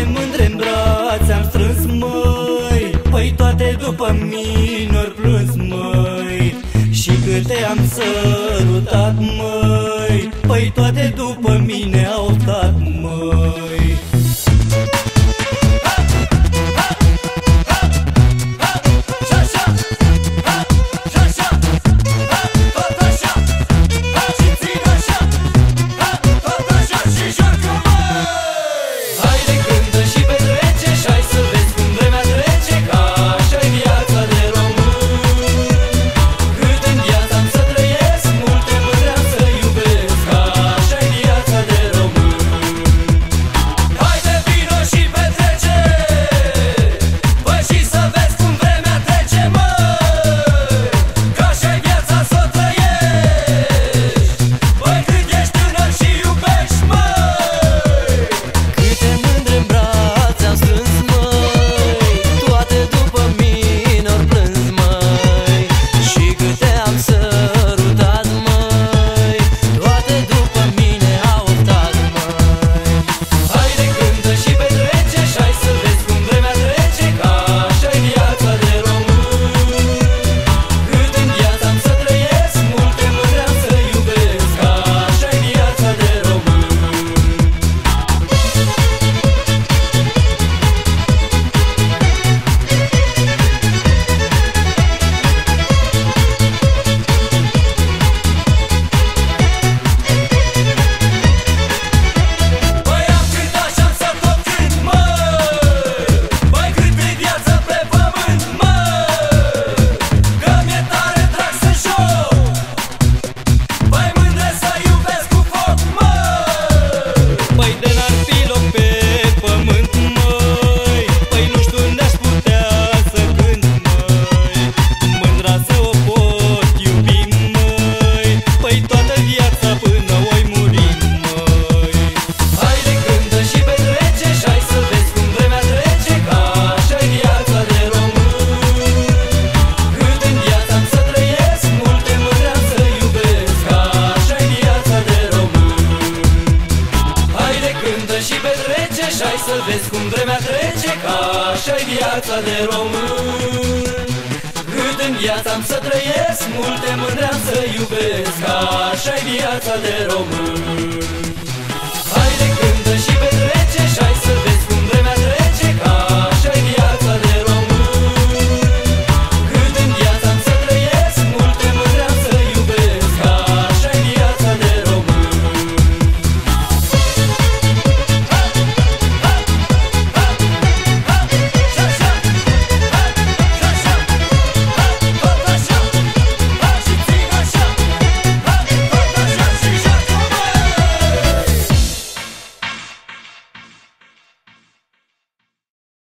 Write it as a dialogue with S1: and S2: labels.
S1: Câte mândre în brațe am strâns, măi. Păi toate după mine ori plâns, măi. Și câte am sărutat, măi. Păi toate după să vezi cum vremea trece Ca așa-i viața de român. Cât în viața am să trăiesc Multe mândre am să iubesc Ca așa-i viața de român